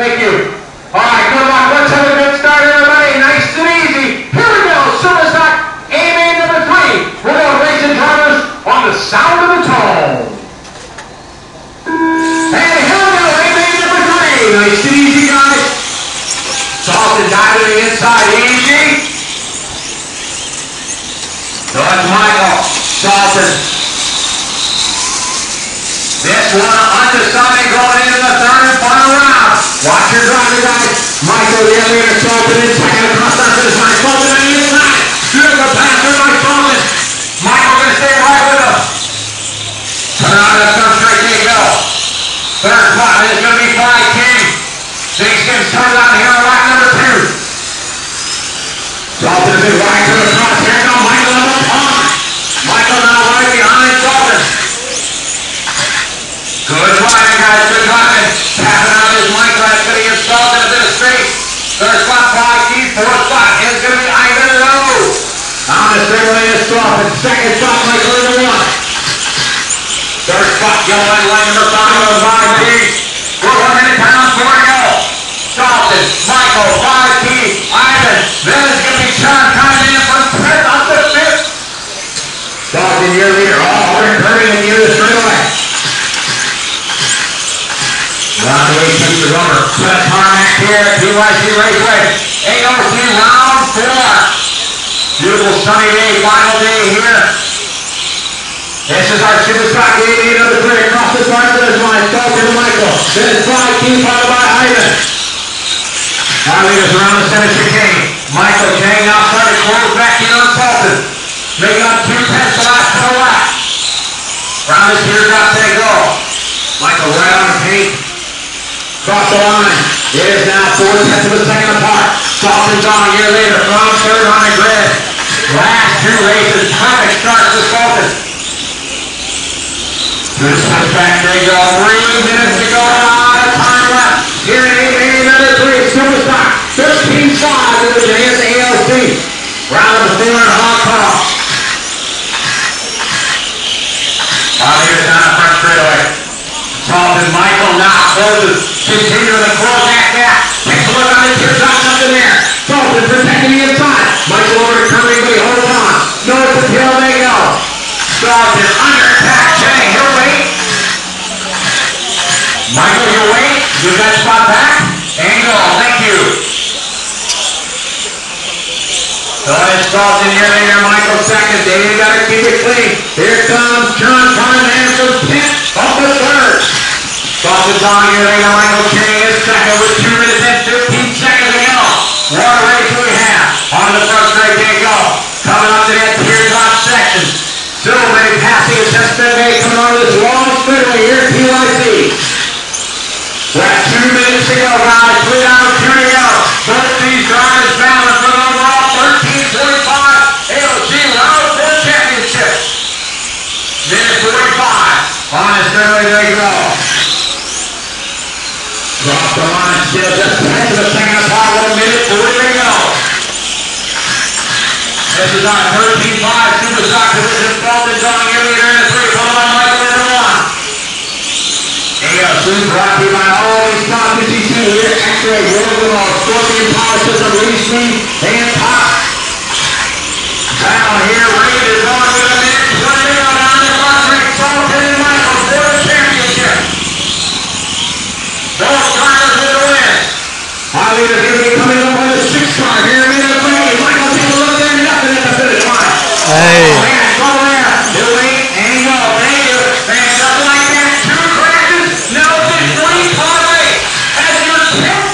Thank you. All right, good luck. Let's have a good start, everybody. Nice and easy. Here we go. Super stock, A-main number three. We're going to race and drivers on the sound of the tone. Hey, here we go. A-main number three. Nice and easy, guys. Soft and the inside. Easy. So that's Michael. Salton. This one undecided going into the third and final round. Watch your driver, guys. Michael, the elevator, Salton in second across the finish line. Salton on the inside. Beautiful pass through by Salton. Michael gonna stay right with him. Turn on that third straight, you go. Third spot is gonna be Fly King. Things getting started out here on lap number two. Salton is right to the cross. Here comes Michael on the pond. Michael now right behind Salton. Good driving, guys. Good driving. Tapping his mic. That's going to get Salton a bit of space. Third spot, Fly King. Fourth spot is going to be Ivan Lowe. On the straightaway is Salton. Second spot, Michael in the one. Third spot, yellow line, line number five on five P. We're one four to go. Michael, five P, Ivan. Then it's going to be John coming in from fifth up to fifth. Dalton, your leader. Oh, we're curving and you're the straightaway. Round the way keeps the Put tarmac here at PYC Raceway. AOC round four. Beautiful sunny day, final day here. This is our super stock game, number three, across the start finish line, Dalton to Michael. Then Fly King, followed by Ivan. Our leaders around the center chicane. Michael Chang now started close back in on Dalton. Making up two tenths the last to the lap. Round this teardrop they go. Michael right on the paint. Cross the line. It is now four tenths of a second apart. Dalton's on a year later, from third on the grid. Last two races, perfect start for Dalton. Good switch back, there go. Three minutes to go, out of time left. Here in eight, eight, another three, Superstock, thirteen five to the Jazz ALC. Round of four in Hong Kong. Out here down the front straightaway. Charlton Michael now closes, You got spot back. Angle, thank you. So it's Charlton here later, Michael second. David got to keep it clean. Here comes John Carnahan from pit up the third. Charlton's on here later, Michael Chang is second with two minutes and 15 seconds to go. What a race we have. On the front straight, they go. Coming up to that teardrop section. So many passing been made coming on this long straightaway here at PYC. We're two minutes to go, guys. Three down, two to go. Both these drivers battling for the overall 1345 AOC Round 4 Championship. Minute 45. On the straightaway, there you go. Drop the line, still just to the second apart. One minute, 40 to go. This is our 13-5 Super Stock Division. Drawing your leader in the three, followed by Michael in the one. AFC brought to you by all these sponsors you see here. X-Ray, Roosevelt, Scorpion Power System, Leasing, and Pop. Down here, Reed is on with a minute 20 on the straight. Dalton and Michael for the championship. Both drivers with the win. Our leader here will be coming up on the sixth car here in minute three. Michael, take a look there, nothing at the finish line. Hey. Oh, man, go there. And go. And something like that. Two crashes. Now it's a three-car. As your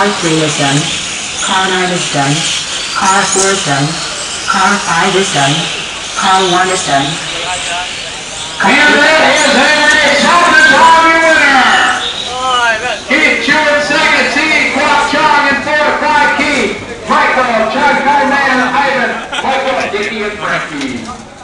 Car three is done, car 9 is done, car 4 is done, car 5 is done, car 1 is done. Car and that is a winner! Keith in second, T. Kwok Chong in four to five key, Michael Ivan, Michael, and Frankie.